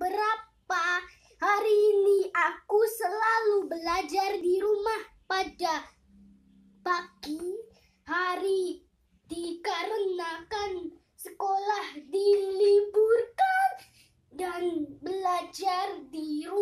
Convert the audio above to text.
berapa hari ini aku selalu belajar di rumah pada pagi hari dikarenakan sekolah diliburkan dan belajar di rumah.